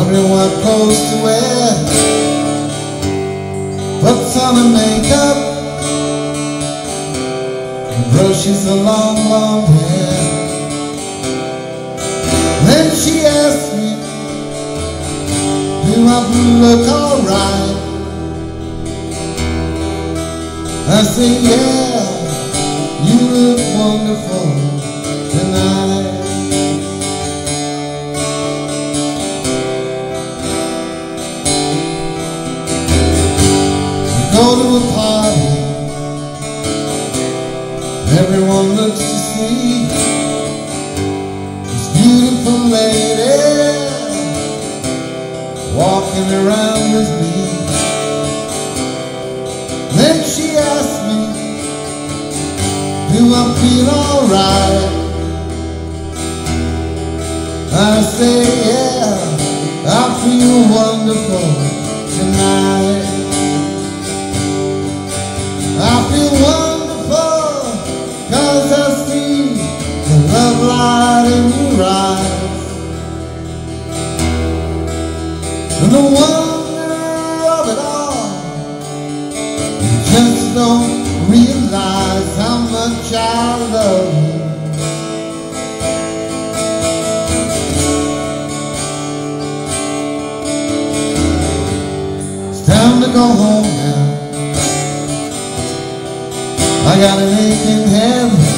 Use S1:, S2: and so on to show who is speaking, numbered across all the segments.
S1: Wondering what clothes to wear. Puts on her makeup And Brushes her long blonde hair. Then she asks me Do I look alright? I say yeah You look wonderful tonight to a party Everyone looks to see This beautiful lady Walking around with me. Then she asks me Do I feel alright? I say yeah I feel wonderful the wonder of it all. You just don't realize how much I love you. It's time to go home now. I got an aching head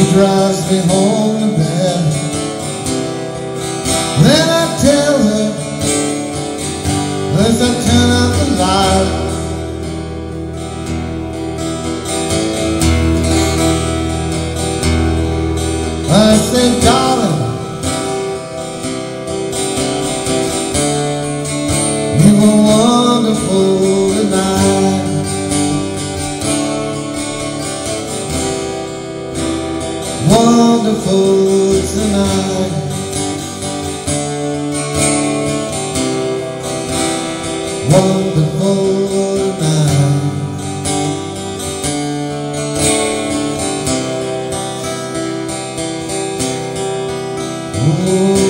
S1: She drives me home to bed. Then I tell her As I turn out the light. I say, darling You were wonderful Wonderful tonight Wonderful tonight Ooh.